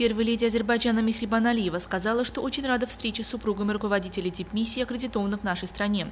Первая леди Азербайджана Михрибан Алиева сказала, что очень рада встрече с супругами руководителей дипмиссии, аккредитованных в нашей стране.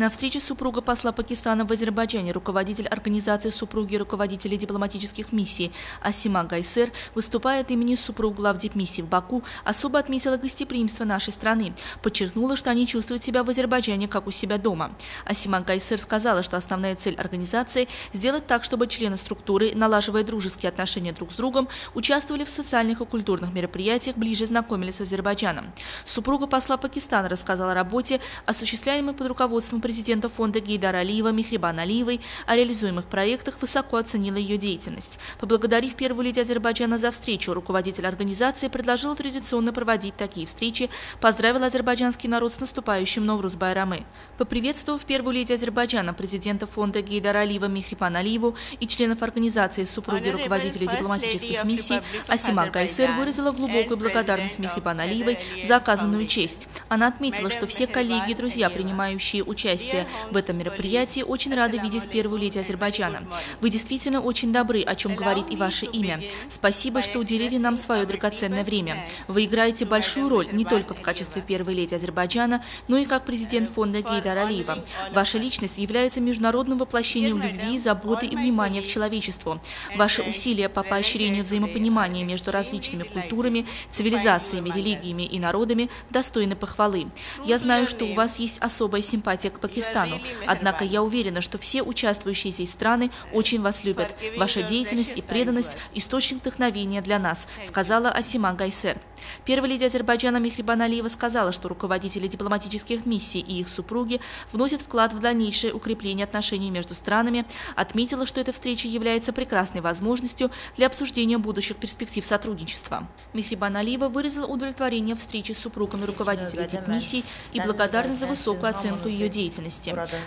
На встрече супруга посла Пакистана в Азербайджане руководитель организации супруги руководителей дипломатических миссий Асима Гайсер, выступая от имени супруг глав дипмиссии в Баку, особо отметила гостеприимство нашей страны, подчеркнула, что они чувствуют себя в Азербайджане как у себя дома. Асима Гайсер сказала, что основная цель организации – сделать так, чтобы члены структуры, налаживая дружеские отношения друг с другом, участвовали в социальных и культурных мероприятиях, ближе знакомились с Азербайджаном. Супруга посла Пакистана рассказала о работе, осуществляемой под руководством президента фонда Гейдара Алиева Михрибан Алиевой о реализуемых проектах высоко оценила ее деятельность. Поблагодарив первую леди Азербайджана за встречу, руководитель организации предложил традиционно проводить такие встречи, поздравил азербайджанский народ с наступающим Новрус Байрамы. Поприветствовав первую леди Азербайджана, президента фонда Гейдара Алиева Михрибан Алиеву и членов организации супруги руководителей дипломатических миссий, Асима Гайсер выразила глубокую благодарность Михрибан Алиевой за оказанную честь. Она отметила, что все коллеги и друзья, принимающие участие участие в этом мероприятии. Очень рады видеть первую леди Азербайджана. Вы действительно очень добры, о чем говорит и ваше имя. Спасибо, что уделили нам свое драгоценное время. Вы играете большую роль не только в качестве первой леди Азербайджана, но и как президент фонда Гейдар Алиева. Ваша личность является международным воплощением любви, заботы и внимания к человечеству. Ваши усилия по поощрению взаимопонимания между различными культурами, цивилизациями, религиями и народами достойны похвалы. Я знаю, что у вас есть особая симпатия к Пакистану. Однако я уверена, что все участвующие здесь страны очень вас любят. Ваша деятельность и преданность – источник вдохновения для нас, сказала Асима Гайсер. Первая леди Азербайджана Михрибан Алиева сказала, что руководители дипломатических миссий и их супруги вносят вклад в дальнейшее укрепление отношений между странами, отметила, что эта встреча является прекрасной возможностью для обсуждения будущих перспектив сотрудничества. Михрибан Алиева выразила удовлетворение встречи с супругами руководителей дипмиссий и благодарность за высокую оценку ее деятельности.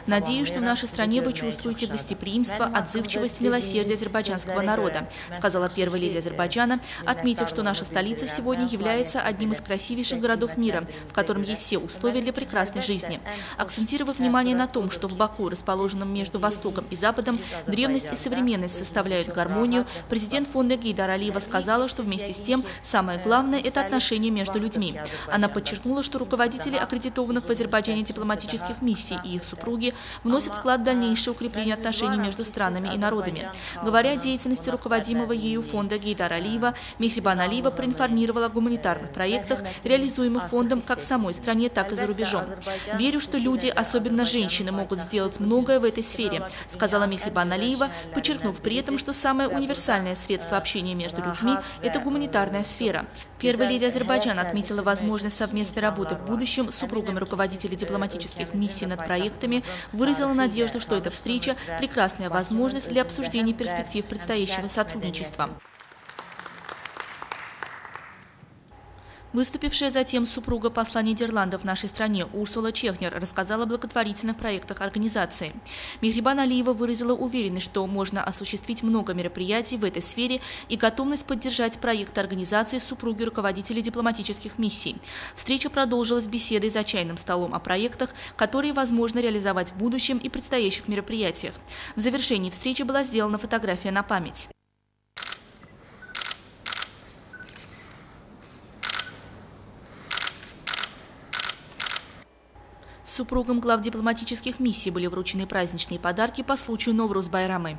Надеюсь, что в нашей стране вы чувствуете гостеприимство, отзывчивость, милосердие азербайджанского народа, сказала первая леди Азербайджана, отметив, что наша столица сегодня является является одним из красивейших городов мира, в котором есть все условия для прекрасной жизни. Акцентировав внимание на том, что в Баку, расположенном между Востоком и Западом, древность и современность составляют гармонию, президент фонда Гейдар Алиева сказала, что вместе с тем самое главное – это отношения между людьми. Она подчеркнула, что руководители аккредитованных в Азербайджане дипломатических миссий и их супруги вносят вклад в дальнейшее укрепление отношений между странами и народами. Говоря о деятельности руководимого ею фонда Гейдар Алиева, Михрибан Алиева проинформировала гуманитарную гуманитарных проектах, реализуемых фондом как в самой стране, так и за рубежом. Верю, что люди, особенно женщины, могут сделать многое в этой сфере, сказала Михрибан Алиева, подчеркнув при этом, что самое универсальное средство общения между людьми – это гуманитарная сфера. Первая леди Азербайджана отметила возможность совместной работы в будущем с супругами руководителей дипломатических миссий над проектами, выразила надежду, что эта встреча – прекрасная возможность для обсуждения перспектив предстоящего сотрудничества. Выступившая затем супруга посла Нидерландов в нашей стране Урсула Чехнер рассказала о благотворительных проектах организации. Михрибан Алиева выразила уверенность, что можно осуществить много мероприятий в этой сфере и готовность поддержать проекты организации супруги руководителей дипломатических миссий. Встреча продолжилась беседой за чайным столом о проектах, которые возможно реализовать в будущем и предстоящих мероприятиях. В завершении встречи была сделана фотография на память. Супругам глав дипломатических миссий были вручены праздничные подарки по случаю Новрус Байрамы.